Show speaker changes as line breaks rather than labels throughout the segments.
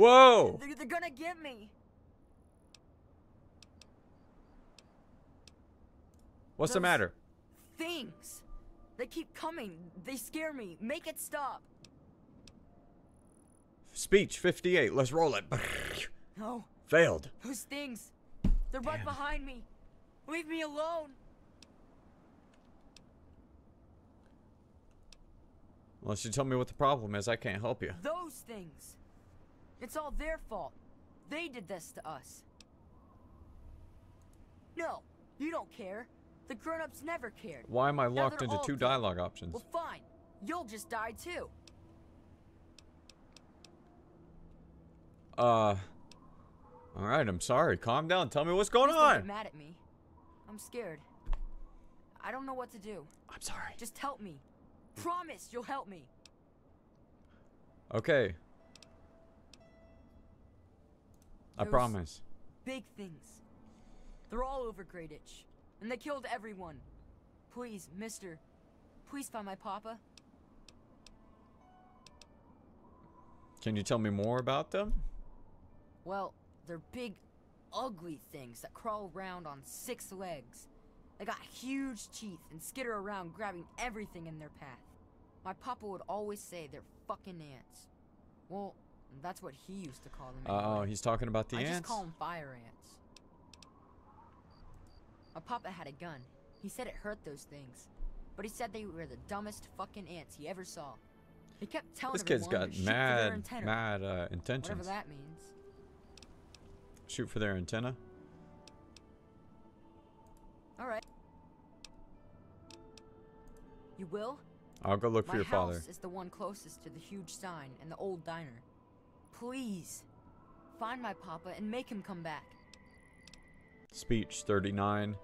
Whoa!
They're, they're gonna get me.
What's the matter?
Things. They keep coming. They scare me. Make it stop.
Speech 58. Let's roll it.
No,
Failed.
those things. They're right behind me. Leave me alone.
Unless you tell me what the problem is, I can't help you.
Those things. It's all their fault. They did this to us. No, you don't care. The grown-ups never cared.
Why am I locked into two
dead.
dialogue options?
Well, fine. You'll just die too.
Uh. Alright, I'm sorry. Calm down. Tell me what's going
Please don't get
on.
mad at me. I'm scared. I don't know what to do.
I'm sorry.
Just help me. Promise you'll help me.
Okay. I
Those-
promise.
Big things. They're all over Grayditch. And they killed everyone. Please, mister. Please find my papa.
Can you tell me more about them?
Well, they're big, ugly things that crawl around on six legs. They got huge teeth and skitter around grabbing everything in their path. My papa would always say they're fucking ants. Well, that's what he used to call them.
Uh oh, he's talking about the
I just call them fire ants. My papa had a gun. He said it hurt those things. But he said they were the dumbest fucking ants he ever saw. He kept telling
This kid's got
to shoot for their
mad, mad uh,
Whatever
intentions.
that means.
Shoot for their antenna?
Alright. You will?
I'll go look
My
for your
house
father.
is the one closest to the huge sign and the old diner. Please, find my papa and make him come back.
Speech 39.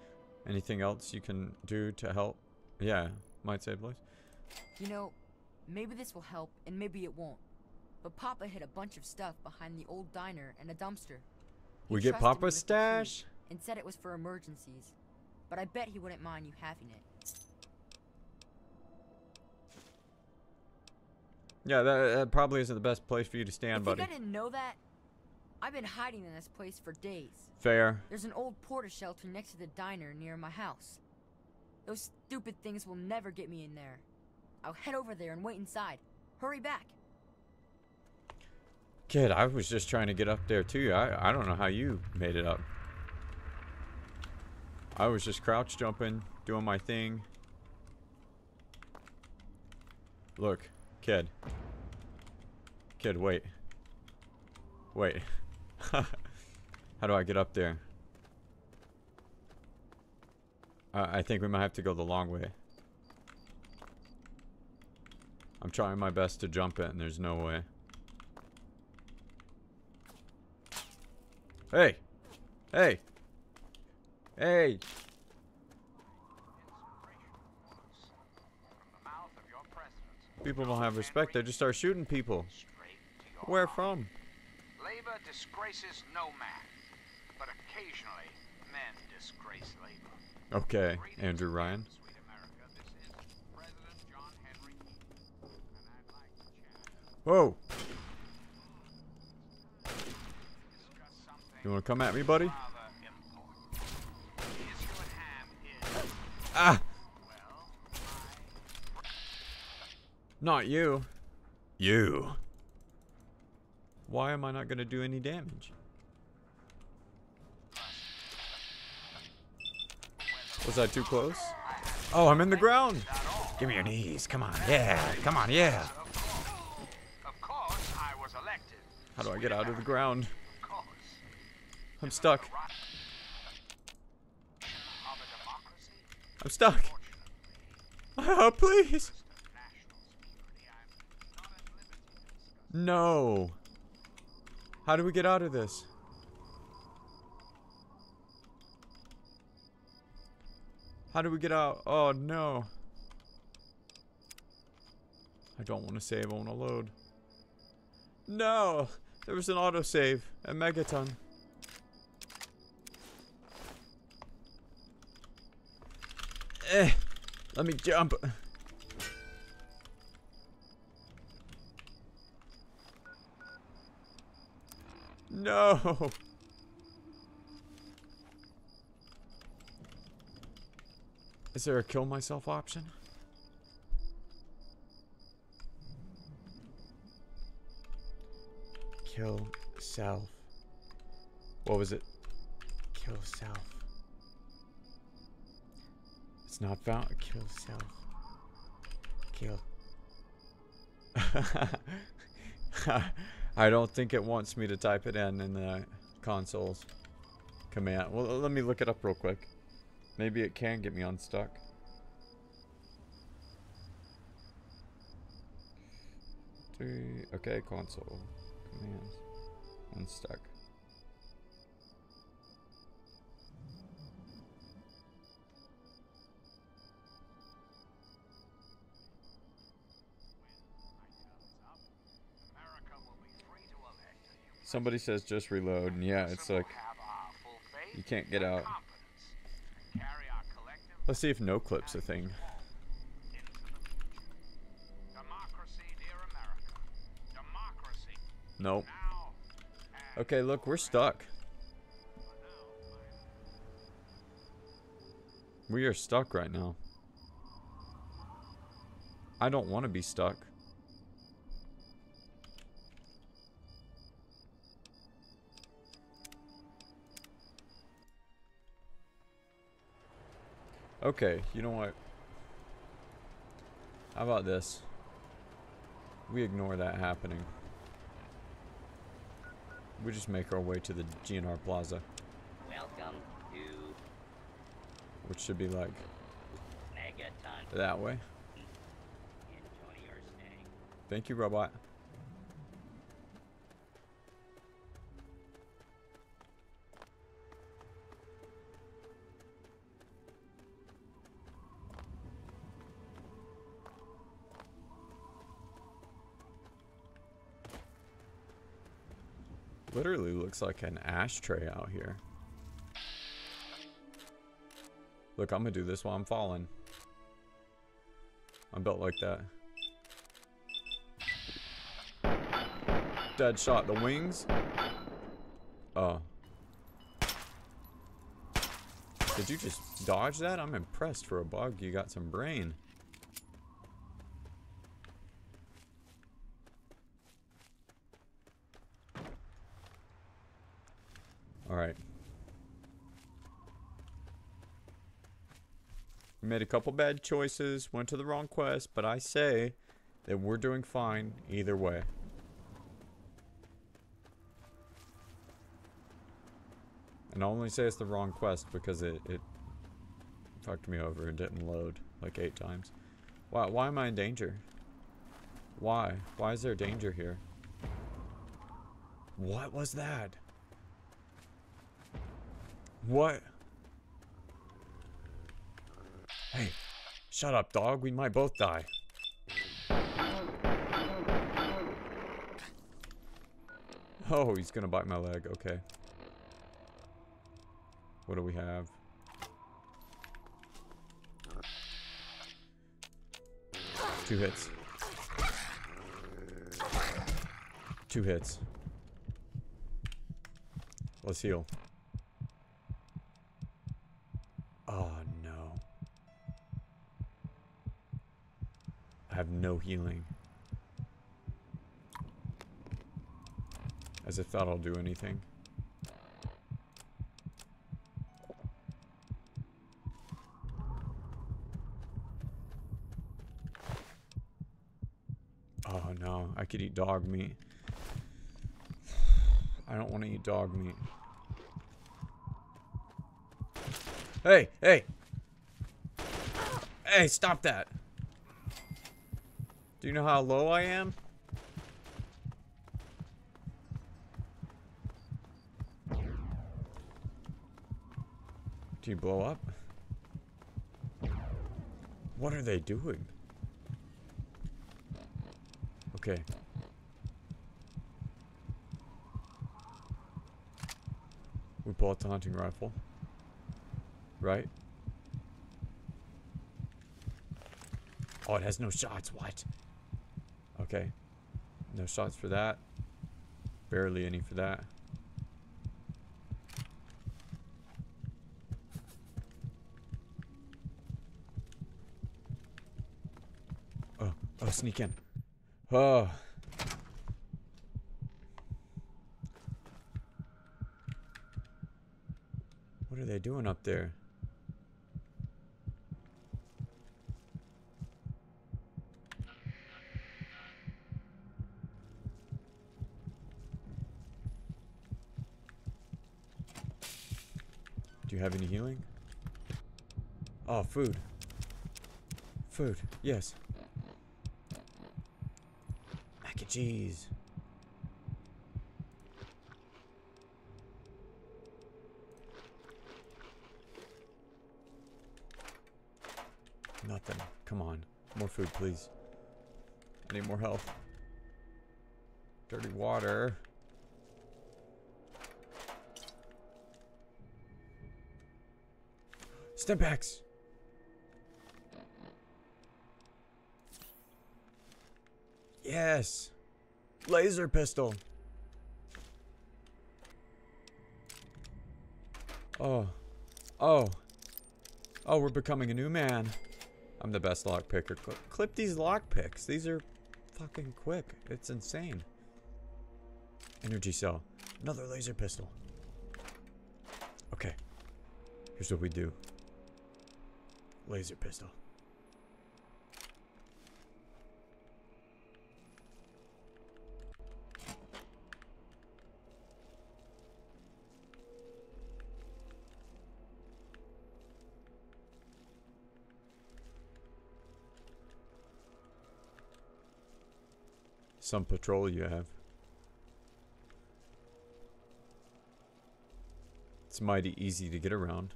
Anything else you can do to help? Yeah, might save lives.
You know, maybe this will help and maybe it won't. But Papa hid a bunch of stuff behind the old diner and a dumpster. He
We get Papa's
with the key
stash?
And said it was for emergencies. But I bet he wouldn't mind you having it.
Yeah, that, that probably isn't the best place for you to stand,
if
buddy.
you didn't know that, I've been hiding in this place for days.
Fair.
There's an old porter shelter next to the diner near my house. Those stupid things will never get me in there. I'll head over there and wait inside. Hurry back.
Kid, I was just trying to get up there too. I, I don't know how you made it up. I was just crouch jumping, doing my thing. Look, kid. Kid, wait. Wait. how do I get up there? Uh, I think we might have to go the long way. I'm trying my best to jump it and there's no way. Hey! Hey! Hey! People don't have respect. They just start shooting people. Where from?
Labor disgraces no man, but occasionally men disgrace labor.
Okay, Andrew Ryan.
Sweet America, this is President John Henry Eden, and I'd like to chat,
Whoa! You wanna come at me, buddy?
rather important. The issue at hand is,
Ah!
well,
Not you. You. Why am I not gonna do any damage? Was that too close? Oh, I'm in the ground! Give me your knees. Come on. Yeah. Come on. Yeah.
of course, I was elected.
How do I get out of the ground? I'm stuck.
Right. Of a democracy,
I'm stuck. Oh, please.
national security, I'm not at liberty to discuss.
No. How do we get out of this? How do we get out? Oh no. I don't want to save, I want to load. No! There was an autosave A Megaton. Eh, let me jump. No. Is there a kill myself option? Kill self. What was it? Kill self. It's not found. Kill self. Kill. I don't think it wants me to type it in in the consoles command. Well, let me look it up real quick. Maybe it can get me unstuck. Three. Okay, console commands. Unstuck. Somebody says just reload, and yeah, it's like you can't get out. Let's see if no clip's a thing. Nope. Okay, look, we're stuck. We are stuck right now. I don't want to be stuck. Okay, you know what? How about this? We ignore that happening. We just make our way to the GNR Plaza,
Welcome to
which should be like
Megaton.
that way.
Enjoy your stay.
Thank you, robot. Literally looks like an ashtray out here. Look, I'm gonna do this while I'm falling. I'm built like that. Dead shot the wings. Oh. Did you just dodge that? I'm impressed for a bug. You got some brain. Alright. We made a couple bad choices, went to the wrong quest, but I say that we're doing fine either way. And I only say it's the wrong quest because it, it fucked me over and didn't load like eight times. Why, why am I in danger? Why? Why is there danger here? What was that? What? Hey, shut up, dog. We might both die. Oh, he's gonna bite my leg. Okay. What do we have? Two hits. Two hits. Let's heal. Oh no. I have no healing. As if that'll do anything. Oh no, I could eat dog meat. I don't want to eat dog meat. Hey, hey! Hey, stop that! Do you know how low I am? Do you blow up? What are they doing? Okay. We pull out the hunting rifle. Right? Oh, it has no shots. What? Okay. No shots for that. Barely any for that. Oh, oh, sneak in. Oh. What are they doing up there? Food. Food, yes. Mac and cheese. Nothing. Come on. More food, please. I need more health. Dirty water. Stimpaks! Yes! Laser pistol! Oh. Oh. Oh, we're becoming a new man. I'm the best lock picker. Cl clip these lock picks. These are fucking quick. It's insane. Energy cell. Another laser pistol. Okay. Here's what we do. Laser pistol. Some patrol you have. It's mighty easy to get around.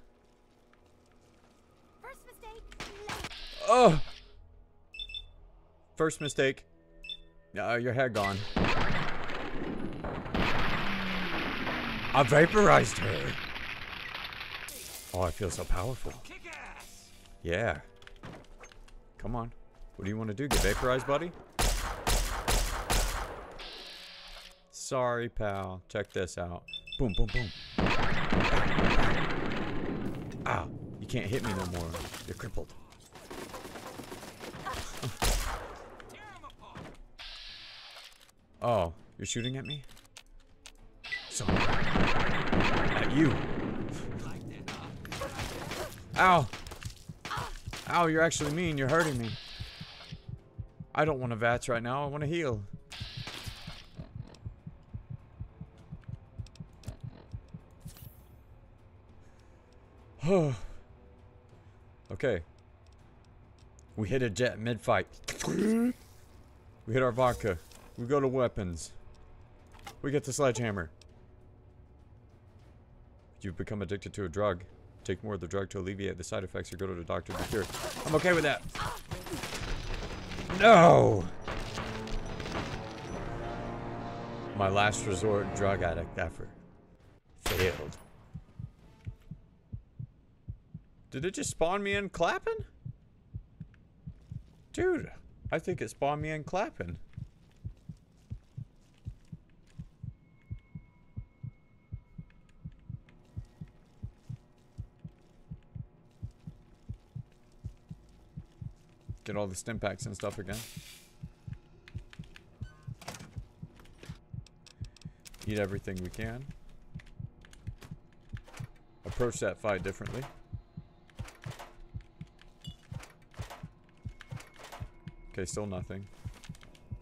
First mistake.
Oh! First mistake. Uh, your hair gone. I vaporized her. Oh, I feel so powerful. Yeah. Come on. What do you want to do? Get vaporized, buddy? Sorry, pal. Check this out. Boom, boom, boom. Ow. You can't hit me no more. You're crippled. Oh, you're shooting at me? So at you. Ow. Ow, you're actually mean. You're hurting me. I don't want to VATS right now. I want to heal. okay. We hit a jet mid-fight. we hit our vodka. We go to weapons. We get the sledgehammer. You've become addicted to a drug. Take more of the drug to alleviate the side effects or go to the doctor to be cured. I'm okay with that. No! My last resort drug addict effort. Failed. Did it just spawn me in clapping? Dude, I think it spawned me in clapping. Get all the stim packs and stuff again. Eat everything we can. Approach that fight differently. Okay, still nothing.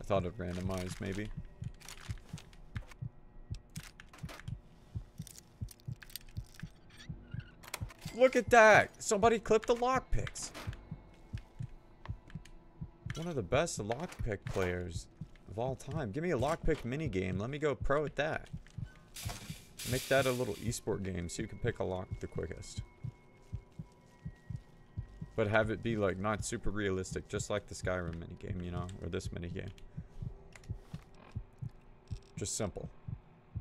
I thought it randomized, maybe. Look at that! Somebody clipped the lockpicks. One of the best lockpick players of all time. Give me a lockpick minigame. Let me go pro at that. Make that a little esport game so you can pick a lock the quickest. But have it be like not super realistic, just like the Skyrim minigame, you know, or this minigame. Just simple.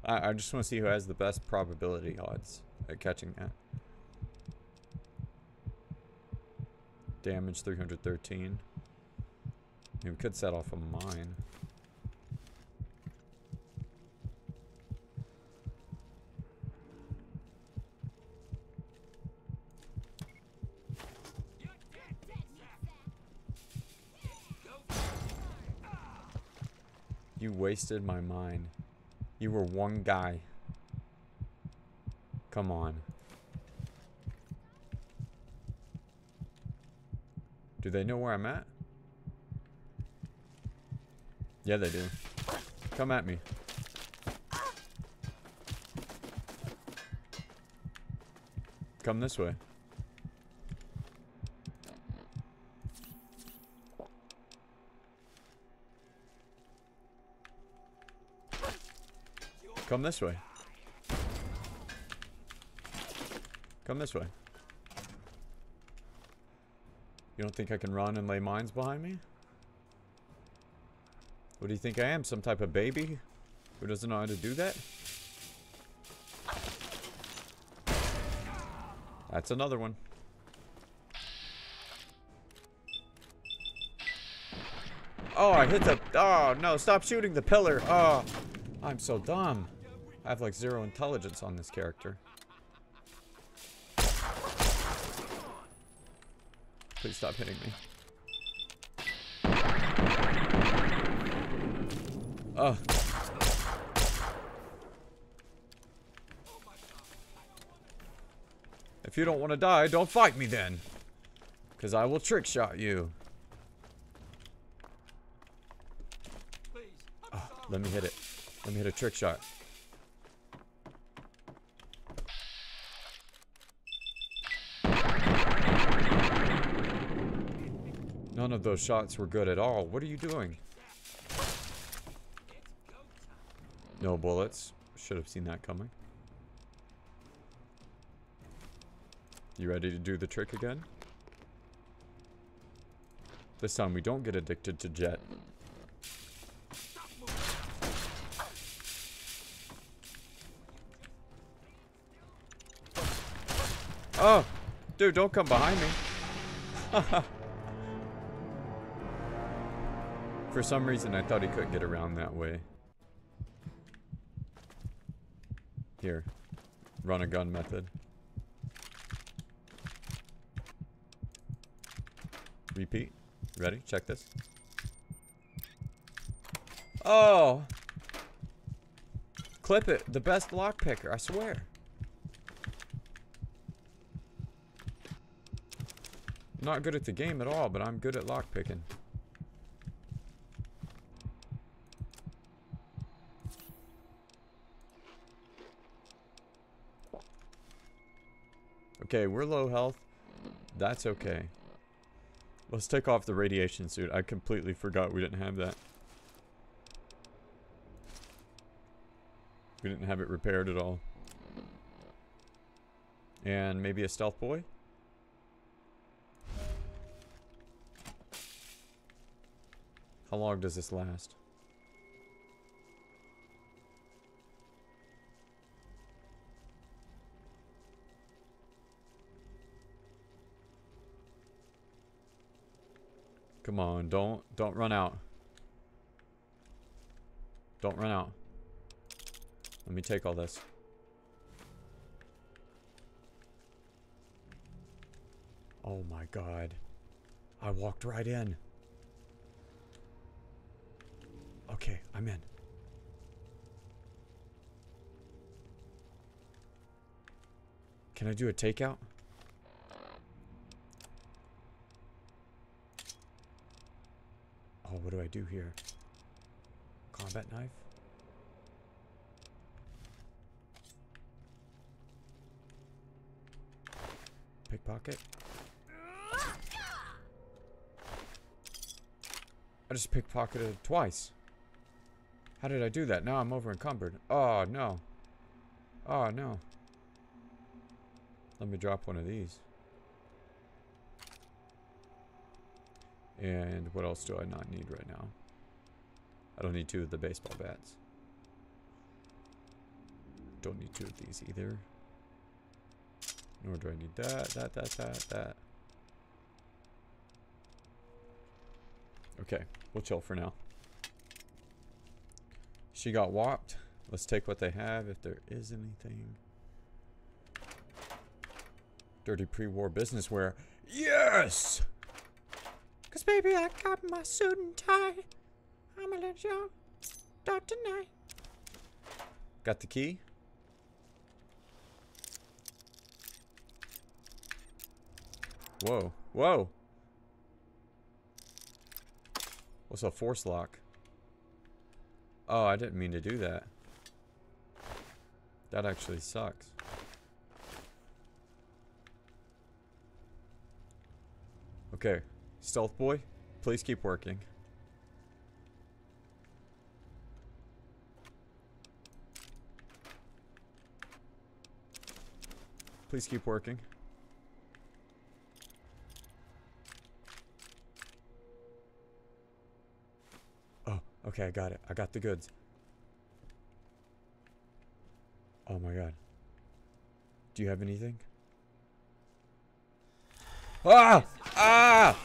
I, I just want to see who has the best probability odds at catching that. Damage 313. we could set off a mine. You wasted my mind. You were one guy. Come on. Do they know where I'm at? Yeah, they do. Come at me. Come this way. Come this way. Come this way. You don't think I can run and lay mines behind me? What do you think I am? Some type of baby? Who doesn't know how to do that? That's another one. Oh, I hit the... Oh, no. Stop shooting the pillar. Oh, I'm so dumb. I have like zero intelligence on this character. Please stop hitting me. Oh. If you don't want to die, don't fight me then. Because I will trick shot you. Oh, let me hit it. Let me hit a trick shot. None of those shots were good at all. What are you doing? No bullets. Should have seen that coming. You ready to do the trick again? This time we don't get addicted to Jet. Oh! Dude, don't come behind me. For some reason, I thought he couldn't get around that way. Here. Run a gun method. Repeat. Ready? Check this. Oh! Clip it. The best lockpicker, I swear. Not good at the game at all, but I'm good at lockpicking. Okay, we're low health. That's okay. Let's take off the radiation suit. I completely forgot we didn't have that. We didn't have it repaired at all. And maybe a stealth boy? How long does this last? Come on, don't don't run out. Don't run out. Let me take all this. Oh my god. I walked right in. Okay, I'm in. Can I do a takeout? Oh, what do I do here? Combat knife? Pickpocket? I just pickpocketed twice. How did I do that? Now I'm over encumbered. Oh, no. Oh, no. Let me drop one of these. And what else do I not need right now? I don't need two of the baseball bats. Don't need two of these either. Nor do I need that, that, that, that, that. Okay, we'll chill for now. She got whopped. Let's take what they have if there is anything. Dirty pre-war business wear. Yes! Cause baby, I got my suit and tie. I'ma let y'all Not tonight. Got the key? Whoa. Whoa. What's a force lock? Oh, I didn't mean to do that. That actually sucks. Okay. Stealth boy, please keep working. Please keep working. Oh, okay, I got it. I got the goods. Oh my god. Do you have anything? Ah! Ah!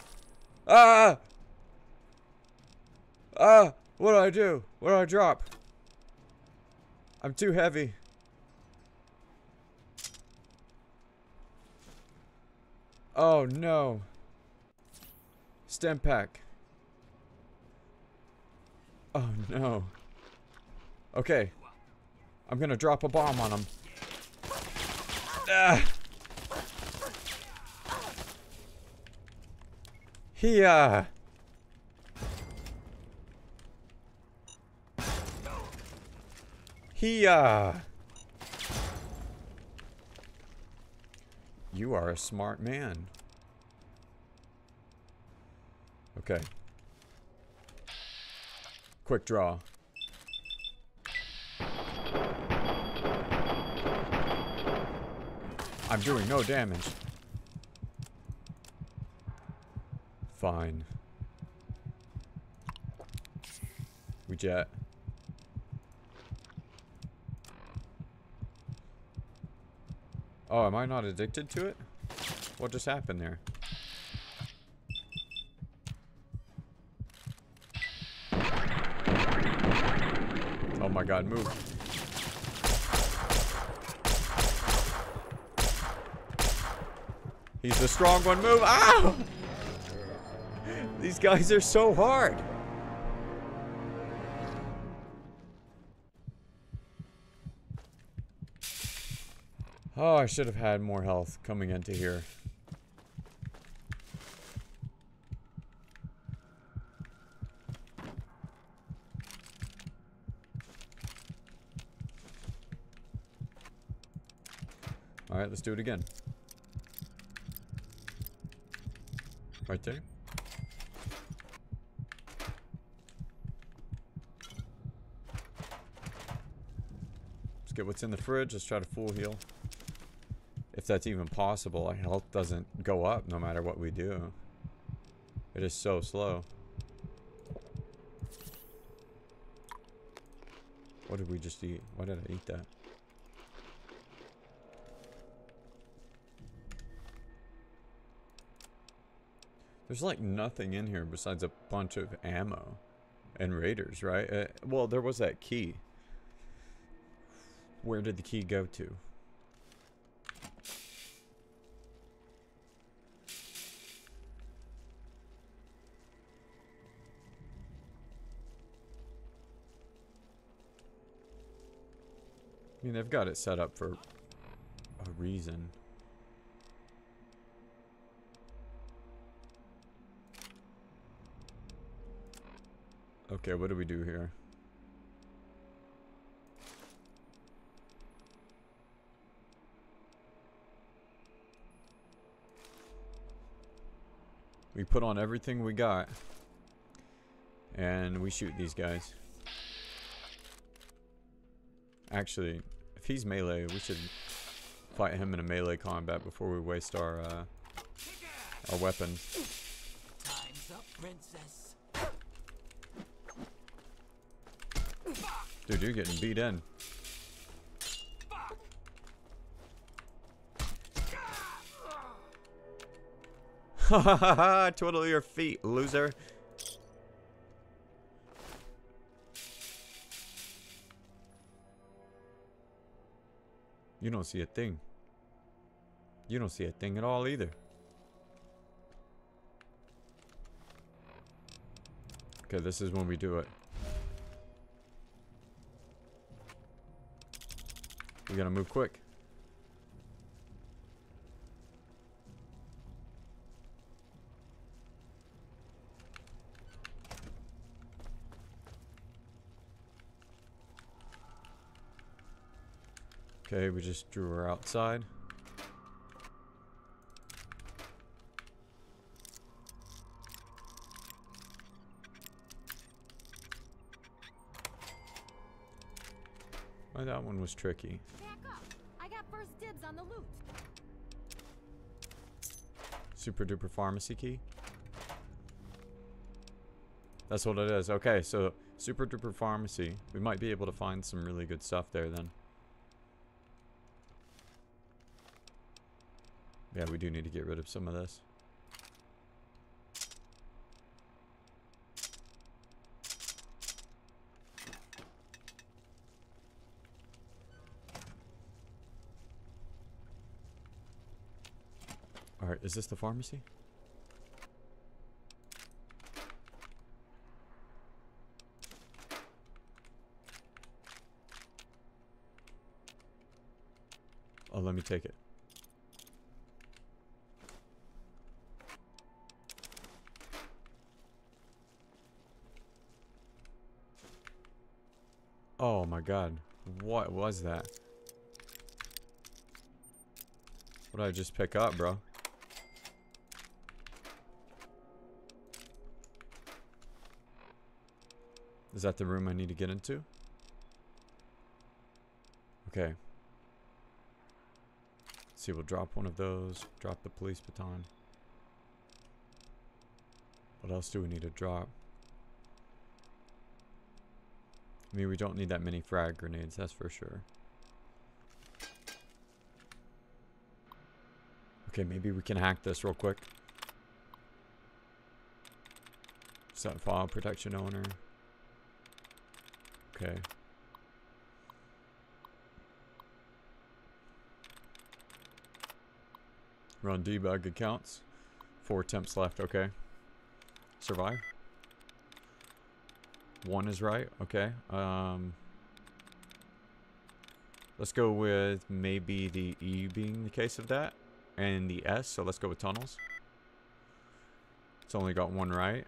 Ah! Ah! What do I do? What do I drop? I'm too heavy. Oh no. Stim pack. Oh no. Okay. I'm gonna drop a bomb on him. Ah. He, uh... He, uh... You are a smart man. Okay. Quick draw. I'm doing no damage. Fine. We jet. Oh, am I not addicted to it? What just happened there? Oh my god, move. He's the strong one, move! Ow! These guys are so hard. Oh, I should have had more health coming into here. Alright, let's do it again. Right there. Let's what's in the fridge. Let's try to full heal. If that's even possible. Our health doesn't go up no matter what we do. It is so slow. What did we just eat? Why did I eat that? There's like nothing in here besides a bunch of ammo and raiders, right? Uh, well, there was that key. Where did the key go to? I mean, they've got it set up for a reason. Okay, what do we do here? We put on everything we got. And we shoot these guys. Actually, if he's melee, we should fight him in a melee combat before we waste our uh, our weapons.
Time's up, princess.
Dude, you're getting beat in. Ha ha ha ha! Twiddle your feet, loser. You don't see a thing. You don't see a thing at all either. Okay, this is when we do it. We gotta move quick. Okay, we just drew her outside. Why that one was tricky.
Back up. I got first dibs on the loot.
Super duper pharmacy key. That's what it is. Okay, so super duper pharmacy. We might be able to find some really good stuff there then. Yeah, we do need to get rid of some of this. Alright, is this the pharmacy? Oh, let me take it. Oh my god. What was that? What did I just pick up, bro? Is that the room I need to get into? Okay. Let's see, we'll drop one of those. Drop the police baton. What else do we need to drop? I mean, we don't need that many frag grenades, that's for sure. Okay, maybe we can hack this real quick. Set file protection owner. Okay. Run debug accounts. Four attempts left, okay. Survive. One is right, okay. Um, let's go with maybe the E being the case of that. And the S, so let's go with tunnels. It's only got one right.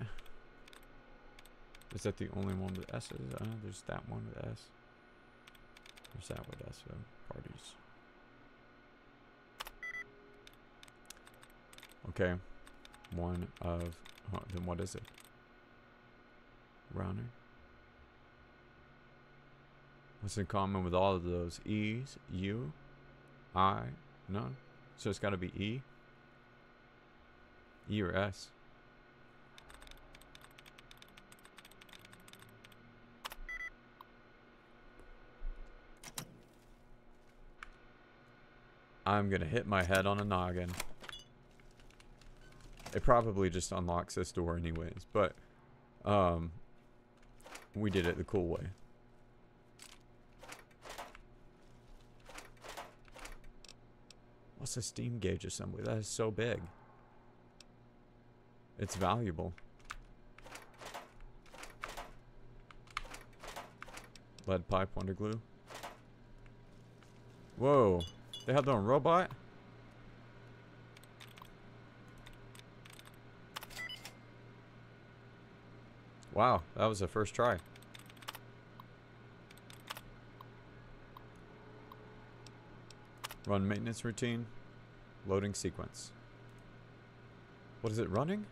Is that the only one with S's? Uh, there's that one with S. There's that with S. So parties. Okay. One of. Then what is it? Runner. What's in common with all of those? E's, U, I, none. So it's got to be E. E or S. I'm gonna hit my head on a noggin. It probably just unlocks this door anyways, but um, we did it the cool way. What's a steam gauge assembly? That is so big. It's valuable. Lead pipe wonder glue. Whoa. They have their own robot? Wow, that was the first try. Run maintenance routine. Loading sequence. What is it running?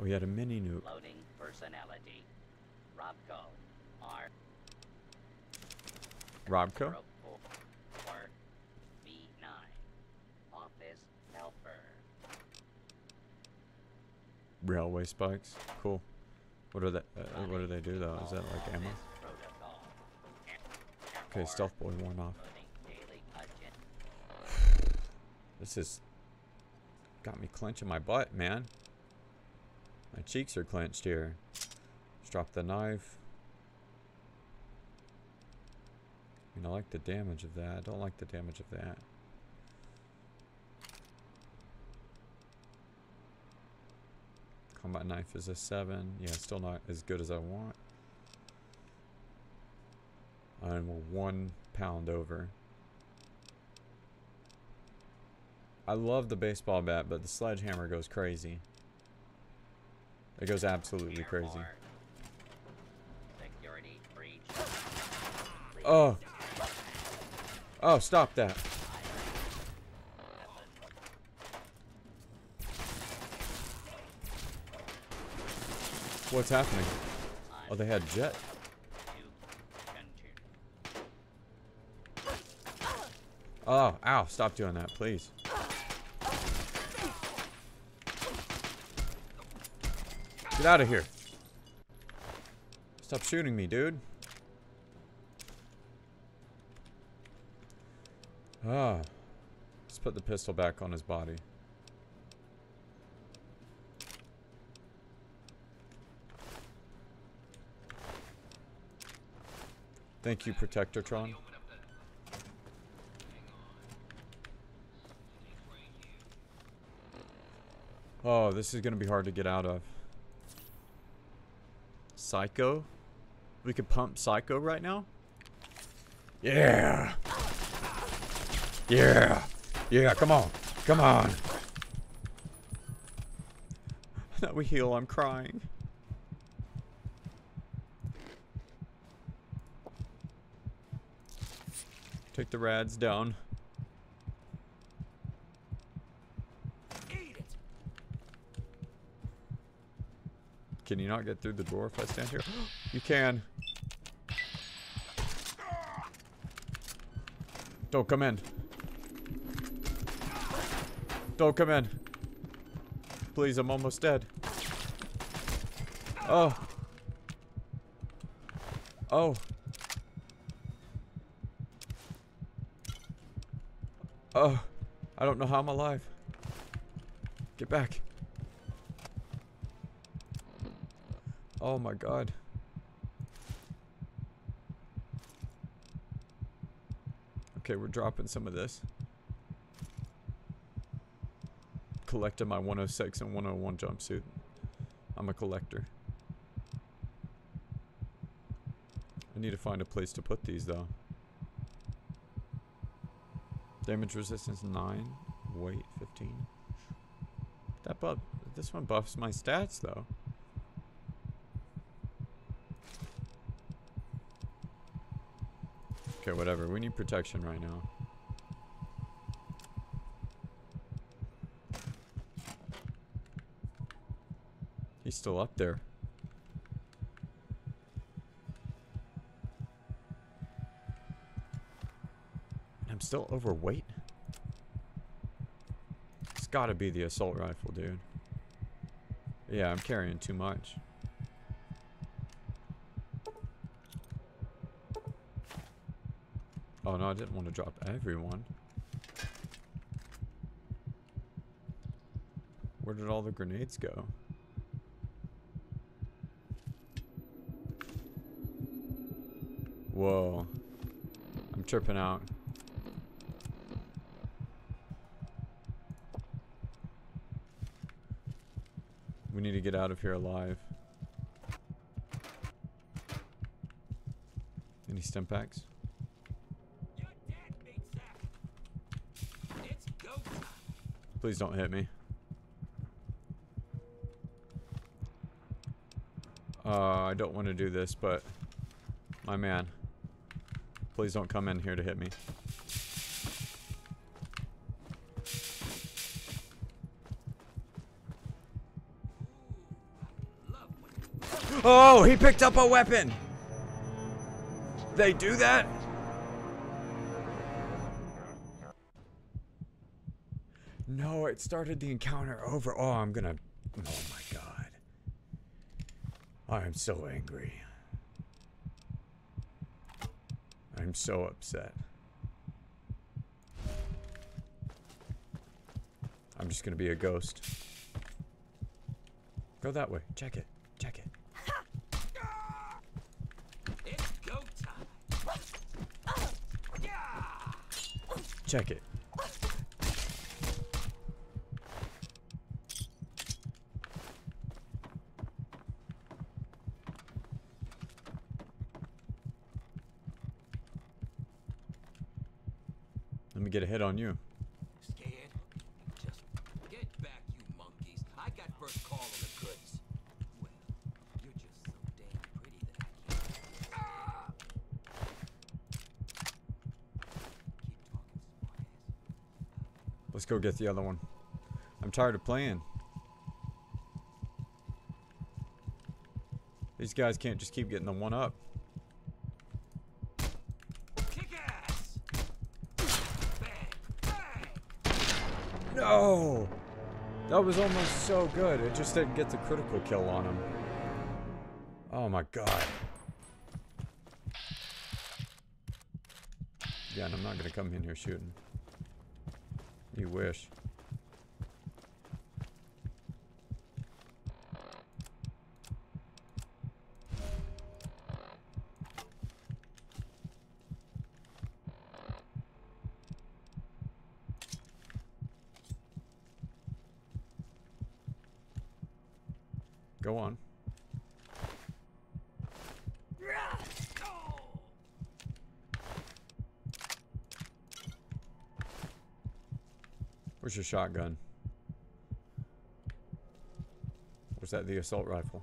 Oh, he had a mini nuke.
Loading personality. Robco. R.
Robco?
Office helper.
Railway spikes. Cool. What are they? Uh, what do they do though? Is that like ammo? Okay, stealth boy worn off. This is got me clenching my butt, man. My cheeks are clenched here. Just drop the knife. I mean, I like the damage of that. I don't like the damage of that. Combat knife is a 7. Yeah, still not as good as I want. And we're one pound over. I love the baseball bat, but the sledgehammer goes crazy. It goes absolutely crazy.
more. Security breach. Please
Oh. Oh, stop that. What's happening? Oh, they had jet. Oh, ow, stop doing that, please. Get out of here. Stop shooting me, dude. Ah. Let's put the pistol back on his body. Thank you, Protectortron. Oh, this is gonna be hard to get out of. Psycho? We could pump Psycho right now? Yeah! Yeah! Yeah, come on! Come on! Now we heal, I'm crying. Take the rads down. Can you not get through the door if I stand here? you can. Don't come in. Don't come in. Please, I'm almost dead. Oh. Oh. I don't know how I'm alive. Get back. Oh my god. Okay, we're dropping some of this. Collecting my 106 and 101 jumpsuit. I'm a collector. I need to find a place to put these though. Damage resistance 9, weight 15. That buff, this one buffs my stats though. Okay, whatever. We need protection right now. He's still up there. Still overweight. It's gotta be the assault rifle, dude. Yeah, I'm carrying too much. Oh no, I didn't want to drop everyone. Where did all the grenades go? Whoa. I'm tripping out. We need to get out of here alive. Any stim packs? Please don't hit me. Uh, I don't want to do this, but my man, please don't come in here to hit me. Oh, he picked up a weapon. They do that? No, it started the encounter over. Oh, I'm gonna. Oh my god. I am so angry. I'm so upset. I'm just gonna be a ghost. Go that way. Check it. Check it. check it. Let me get a hit on you. Go get the other one. I'm tired of playing. These guys can't just keep getting the one up. No! That was almost so good. It just didn't get the critical kill on him. Oh my god. And I'm not gonna come in here shooting. You wish. Go on. Where's your shotgun? Was that the assault rifle?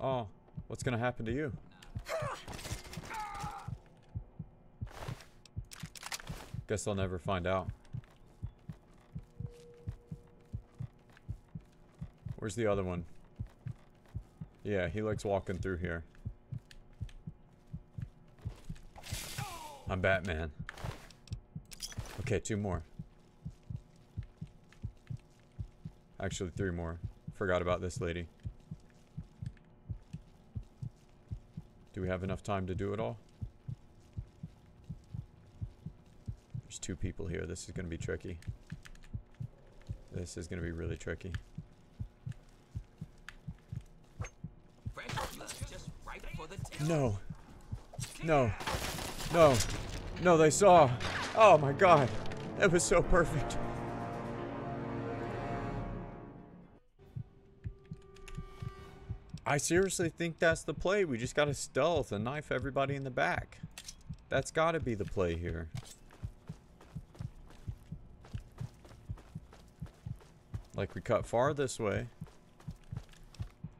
Oh, what's gonna happen to you? Guess I'll never find out. Where's the other one? Yeah, he likes walking through here. I'm Batman. Okay, two more. Actually, three more. Forgot about this lady. Do we have enough time to do it all? There's two people here. This is going to be tricky. This is going to be really tricky.
Fresh blood just right for the tail.
No. No. No. No, they saw. Oh my god. That was so perfect. I seriously think that's the play. We just gotta stealth and knife everybody in the back. That's gotta be the play here. Like we cut far this way.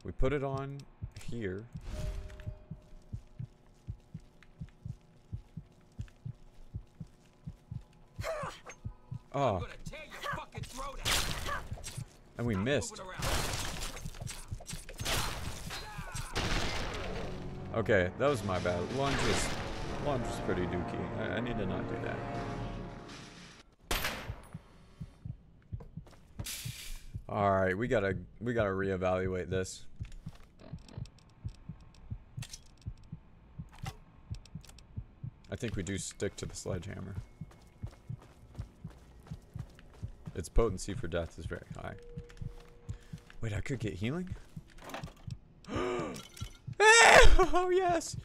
We put it on here.
I'm
Oh, and we missed. Okay, that was my bad. Lunge was, lunge was pretty dookie. I, I need to not do that. All right, we gotta we gotta reevaluate this. I think we do stick to the sledgehammer. Its potency for death is very high. Wait, I could get healing? oh, yes!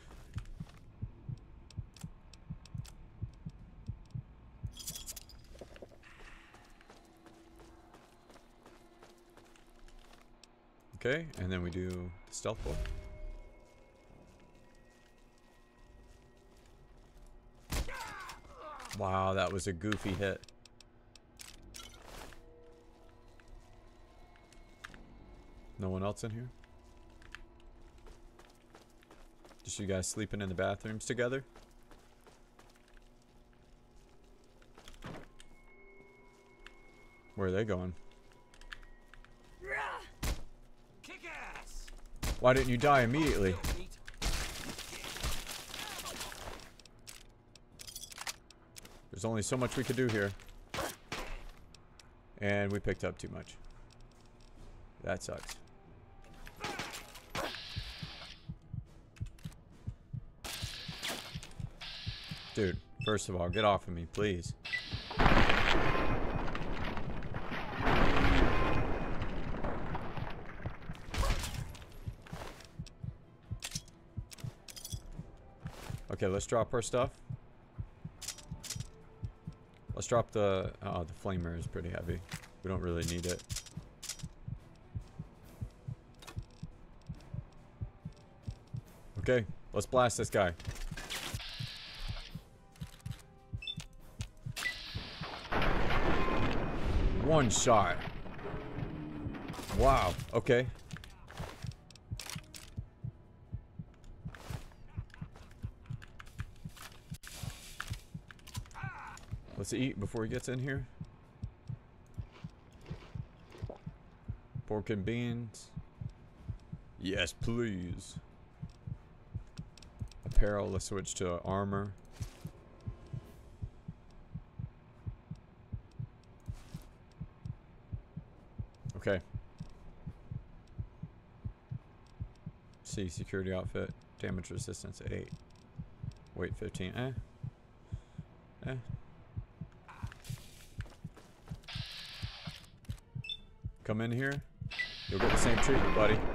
Okay, and then we do the stealth bolt. Wow, that was a goofy hit. No one else in here? Just you guys sleeping in the bathrooms together? Where are they going? Why didn't you die immediately? There's only so much we could do here. And we picked up too much. That sucks. Dude, first of all, get off of me, please. Okay, let's drop our stuff. Let's drop the... Oh, the flamer is pretty heavy. We don't really need it. Okay, Let's blast this guy. One shot. Wow. Okay. Let's eat before he gets in here. Pork and beans. Yes, please. Apparel, let's switch to armor. Okay. Security outfit. Damage resistance 8. Weight 15. Eh. Eh. Come in here. You'll get the same treatment, buddy.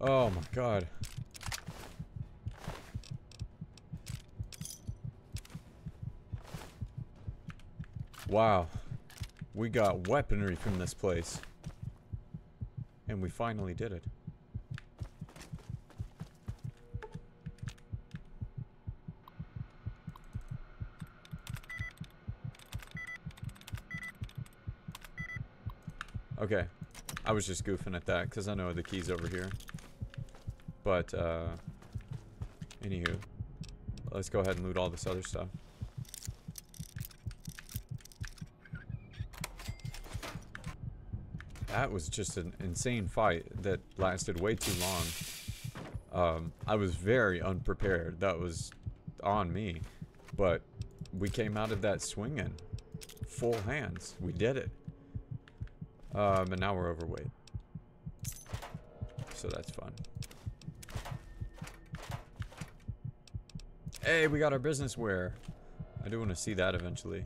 Oh my god. Wow. We got weaponry from this place. And we finally did it. Okay. I was just goofing at that because I know the key's over here. But, uh, anywho, let's go ahead and loot all this other stuff. That was just an insane fight that lasted way too long. Um, I was very unprepared. That was on me. But we came out of that swinging. Full hands. We did it. Um, and now we're overweight. So that's fun. Hey, we got our business wear. I do want to see that eventually.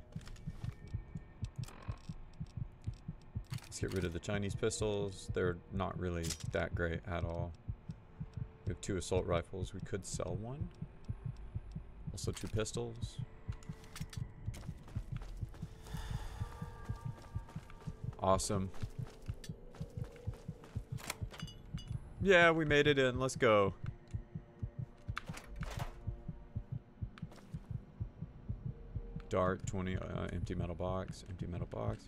Get rid of the Chinese pistols. They're not really that great at all. We have two assault rifles. We could sell one. Also two pistols. Awesome. Yeah, we made it in. Let's go. Dart, 20, uh, empty metal box, empty metal box.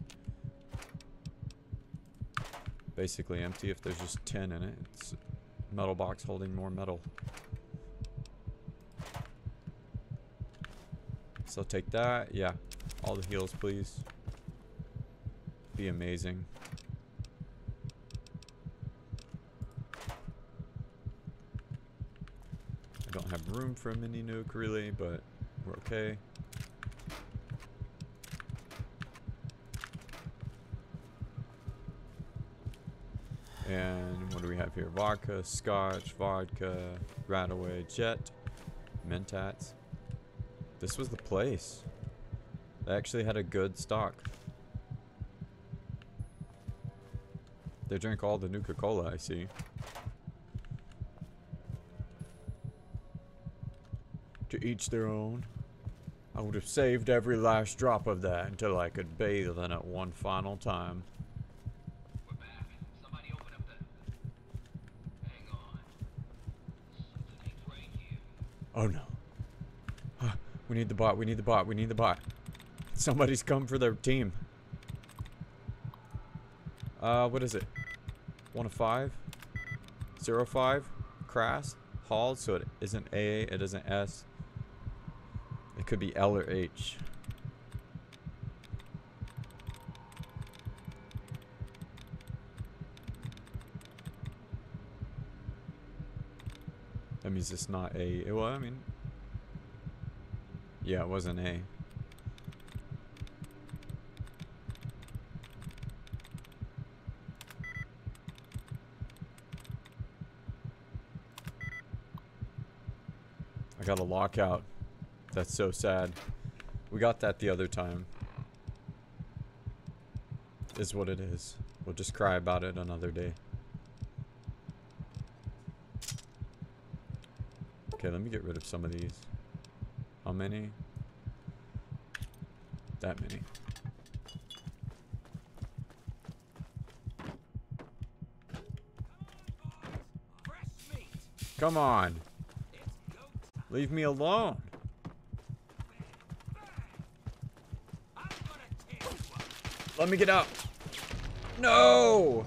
Basically empty if there's just 10 in it. It's a metal box holding more metal. So take that. Yeah. All the heals, please. Be amazing. I don't have room for a mini nuke really, but we're okay. And what do we have here? Vodka, scotch, vodka, Radaway, jet, mentats. This was the place. They actually had a good stock. They drink all the Nuka-Cola, I see. To each their own. I would have saved every last drop of that until I could bathe in it one final time.
We're back. Somebody open up the. Hang on. Something ain't right here.
Oh no. Ah, we need the bot, we need the bot, we need the bot. Somebody's come for their team. Uh, what is it? One of five? Zero five? Crass? Hall, so it isn't A, it isn't S. It could be L or H. Means it's not A. Well, I mean, yeah, it was an A. I got a lockout. That's so sad. We got that the other time. Is what it is. We'll just cry about it another day. Okay, let me get rid of some of these. How many? That many. Come on. Leave me alone. Let me get up. No!